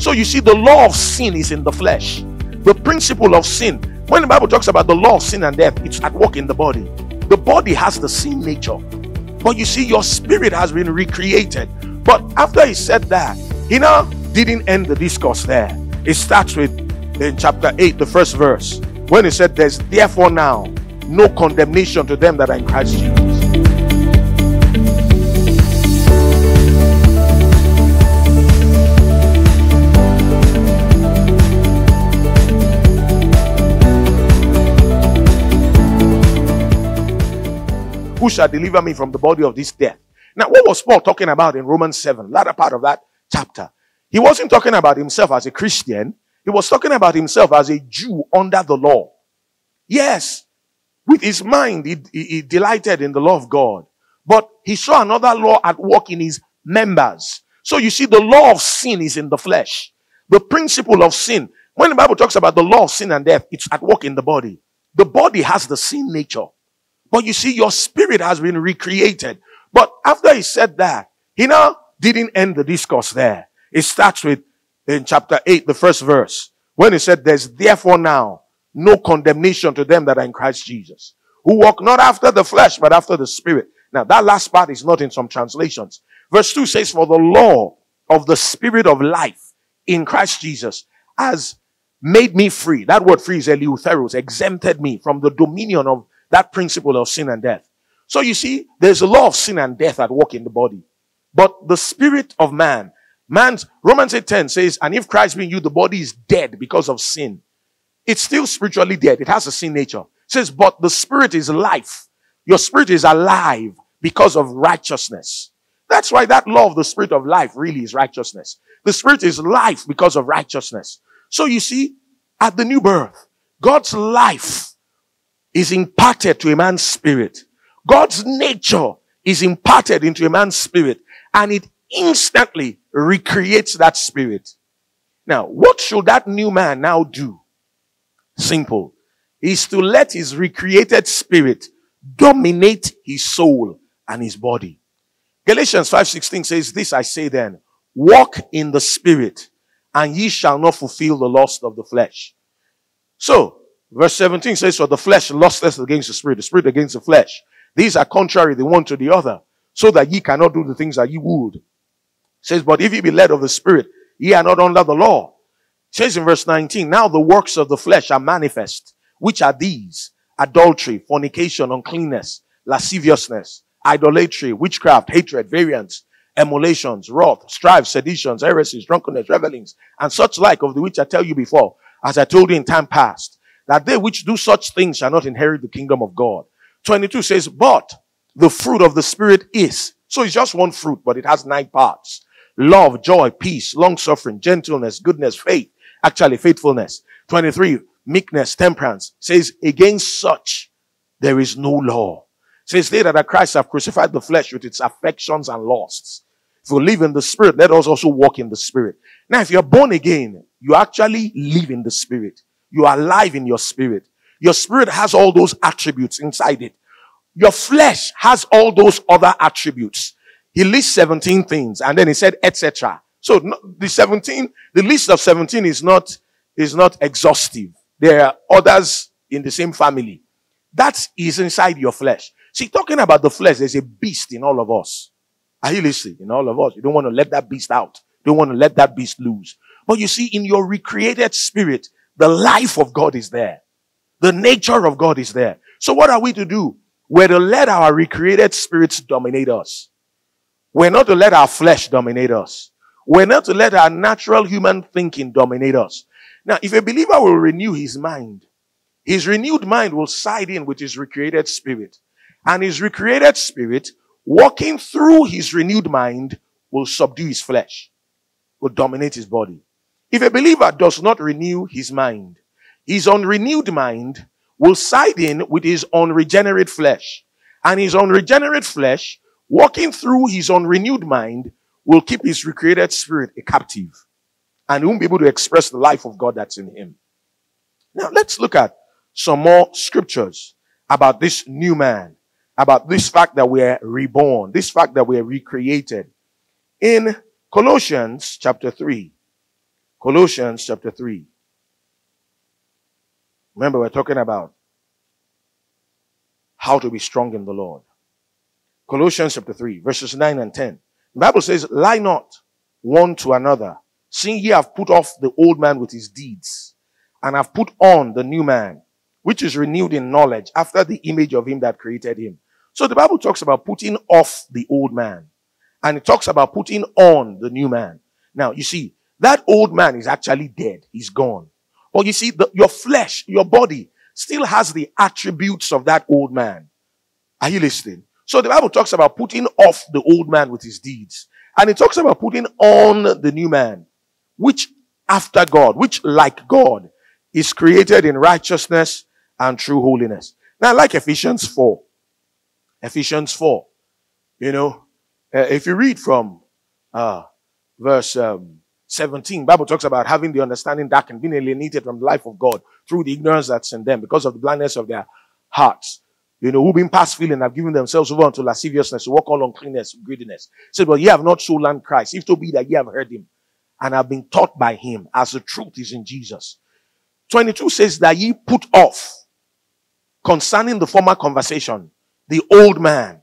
So you see, the law of sin is in the flesh. The principle of sin, when the Bible talks about the law of sin and death, it's at work in the body. The body has the sin nature. But you see, your spirit has been recreated. But after he said that, he now didn't end the discourse there. It starts with in chapter 8, the first verse, when he said, There's therefore now no condemnation to them that are in Christ Jesus. Who shall deliver me from the body of this death? Now, what was Paul talking about in Romans 7, latter part of that chapter? He wasn't talking about himself as a Christian. He was talking about himself as a Jew under the law. Yes, with his mind, he, he, he delighted in the law of God. But he saw another law at work in his members. So you see, the law of sin is in the flesh. The principle of sin. When the Bible talks about the law of sin and death, it's at work in the body. The body has the sin nature. But you see, your spirit has been recreated. But after he said that, he now didn't end the discourse there. It starts with in chapter 8, the first verse, when he said, There's therefore now no condemnation to them that are in Christ Jesus, who walk not after the flesh, but after the spirit. Now, that last part is not in some translations. Verse 2 says, For the law of the spirit of life in Christ Jesus has made me free. That word free is eleutheros, exempted me from the dominion of that principle of sin and death. So you see, there's a law of sin and death at work in the body. But the spirit of man, man's, Romans 8 10 says, and if Christ be in you, the body is dead because of sin. It's still spiritually dead. It has a sin nature. It says, but the spirit is life. Your spirit is alive because of righteousness. That's why that law of the spirit of life really is righteousness. The spirit is life because of righteousness. So you see, at the new birth, God's life is imparted to a man's spirit. God's nature is imparted into a man's spirit and it instantly recreates that spirit. Now, what should that new man now do? Simple. Is to let his recreated spirit dominate his soul and his body. Galatians 5:16 says, This I say then, walk in the spirit, and ye shall not fulfill the lust of the flesh. So, verse 17 says, For the flesh lusteth against the spirit, the spirit against the flesh. These are contrary the one to the other, so that ye cannot do the things that ye would. It says, But if ye be led of the spirit, ye are not under the law. It says in verse 19, Now the works of the flesh are manifest, which are these adultery, fornication, uncleanness, lasciviousness, idolatry, witchcraft, hatred, variance, emulations, wrath, strife, seditions, heresies, drunkenness, revelings, and such like of the which I tell you before, as I told you in time past, that they which do such things shall not inherit the kingdom of God. 22 says, but the fruit of the spirit is. So it's just one fruit, but it has nine parts. Love, joy, peace, long suffering, gentleness, goodness, faith, actually faithfulness. 23, meekness, temperance. Says, against such there is no law. Says they that are Christ have crucified the flesh with its affections and lusts. If you live in the spirit, let us also walk in the spirit. Now, if you're born again, you actually live in the spirit. You are alive in your spirit. Your spirit has all those attributes inside it. Your flesh has all those other attributes. He lists 17 things and then he said, etc. So the 17, the list of 17 is not, is not exhaustive. There are others in the same family. That is inside your flesh. See, talking about the flesh, there's a beast in all of us. Are you listening? In all of us. You don't want to let that beast out. You don't want to let that beast loose. But you see, in your recreated spirit, the life of God is there. The nature of God is there. So what are we to do? We're to let our recreated spirits dominate us. We're not to let our flesh dominate us. We're not to let our natural human thinking dominate us. Now, if a believer will renew his mind, his renewed mind will side in with his recreated spirit. And his recreated spirit, walking through his renewed mind, will subdue his flesh, will dominate his body. If a believer does not renew his mind, his unrenewed mind will side in with his unregenerate flesh. And his unregenerate flesh, walking through his unrenewed mind, will keep his recreated spirit a captive. And won't be able to express the life of God that's in him. Now let's look at some more scriptures about this new man, about this fact that we are reborn, this fact that we are recreated. In Colossians chapter 3, Colossians chapter 3. Remember, we're talking about how to be strong in the Lord. Colossians chapter 3, verses 9 and 10. The Bible says, Lie not one to another, seeing ye have put off the old man with his deeds, and have put on the new man, which is renewed in knowledge after the image of him that created him. So the Bible talks about putting off the old man, and it talks about putting on the new man. Now, you see, that old man is actually dead. He's gone. But you see, the, your flesh, your body still has the attributes of that old man. Are you listening? So the Bible talks about putting off the old man with his deeds. And it talks about putting on the new man, which after God, which like God is created in righteousness and true holiness. Now, like Ephesians 4, Ephesians 4, you know, uh, if you read from uh, verse um, 17, Bible talks about having the understanding darkened, being alienated from the life of God through the ignorance that's in them because of the blindness of their hearts. You know, who being past feeling have given themselves over unto lasciviousness to walk on uncleanness, greediness. Said, but ye have not so learned Christ, if to be that ye have heard him and have been taught by him as the truth is in Jesus. 22 says that ye put off concerning the former conversation, the old man,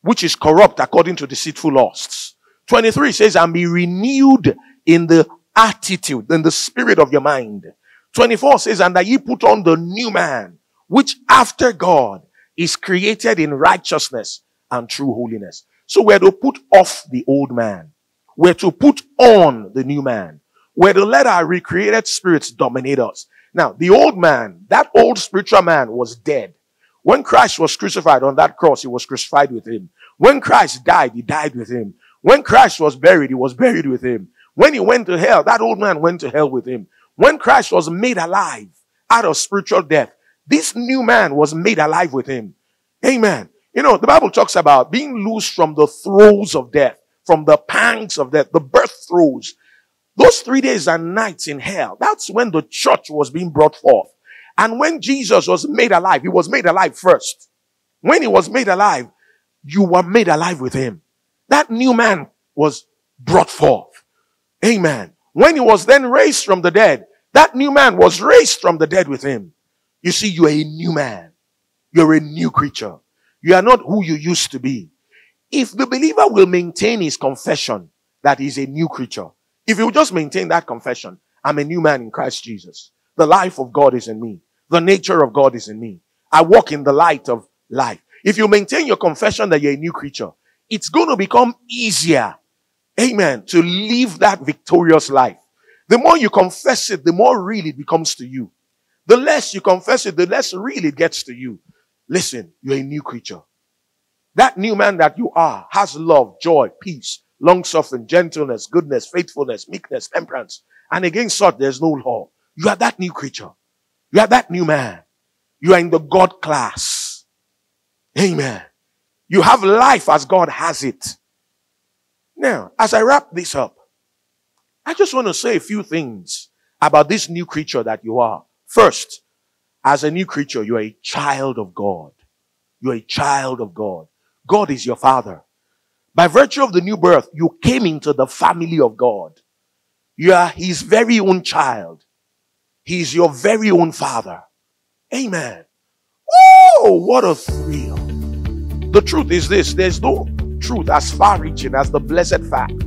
which is corrupt according to deceitful lusts. 23 says, and be renewed in the attitude, in the spirit of your mind. 24 says, and that ye put on the new man, which after God is created in righteousness and true holiness. So we're to put off the old man. We're to put on the new man. We're to let our recreated spirits dominate us. Now, the old man, that old spiritual man was dead. When Christ was crucified on that cross, he was crucified with him. When Christ died, he died with him. When Christ was buried, he was buried with him. When he went to hell, that old man went to hell with him. When Christ was made alive out of spiritual death, this new man was made alive with him. Amen. You know, the Bible talks about being loose from the throes of death, from the pangs of death, the birth throes. Those three days and nights in hell, that's when the church was being brought forth. And when Jesus was made alive, he was made alive first. When he was made alive, you were made alive with him. That new man was brought forth. Amen. When he was then raised from the dead, that new man was raised from the dead with him. You see, you are a new man. You're a new creature. You are not who you used to be. If the believer will maintain his confession that he's a new creature, if you just maintain that confession, I'm a new man in Christ Jesus. The life of God is in me. The nature of God is in me. I walk in the light of life. If you maintain your confession that you're a new creature, it's going to become easier, amen, to live that victorious life. The more you confess it, the more real it becomes to you. The less you confess it, the less real it gets to you. Listen, you're a new creature. That new man that you are has love, joy, peace, long suffering, gentleness, goodness, faithfulness, meekness, temperance. And against such there's no law. You are that new creature. You are that new man. You are in the God class. Amen. You have life as God has it. Now, as I wrap this up, I just want to say a few things about this new creature that you are. First, as a new creature, you are a child of God. You are a child of God. God is your father. By virtue of the new birth, you came into the family of God. You are his very own child. He is your very own father. Amen. Oh, what a thrill. The truth is this there's no truth as far reaching as the blessed fact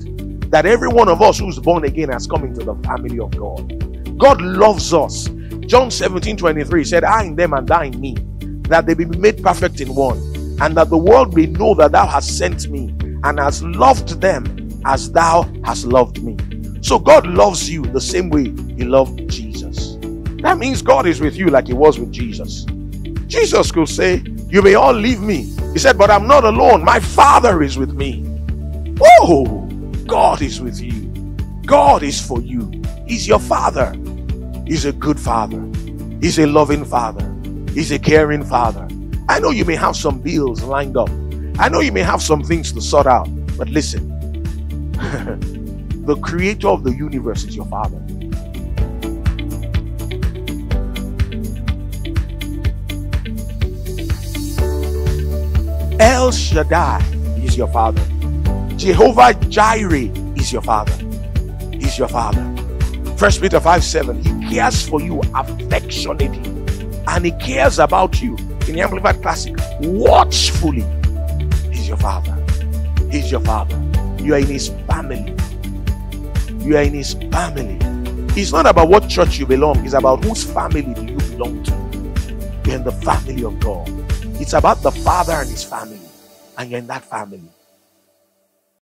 that every one of us who's born again has come into the family of God. God loves us John 17 23 said, I in them and thou in me, that they be made perfect in one, and that the world may know that thou hast sent me and hast loved them as thou hast loved me. So God loves you the same way he loved Jesus. That means God is with you like he was with Jesus. Jesus could say, You may all leave me. He said, But I'm not alone. My Father is with me. Oh, God is with you. God is for you. He's your Father. He's a good father. He's a loving father. He's a caring father. I know you may have some bills lined up. I know you may have some things to sort out. But listen, the creator of the universe is your father. Shaddai is your father. Jehovah Jireh is your father. He's your father. First Peter 5 7. He cares for you affectionately. And he cares about you in the Amplified Classic watchfully. He's your father. He's your father. You are in his family. You are in his family. It's not about what church you belong, it's about whose family do you belong to. You're in the family of God. It's about the father and his family. And you're in that family.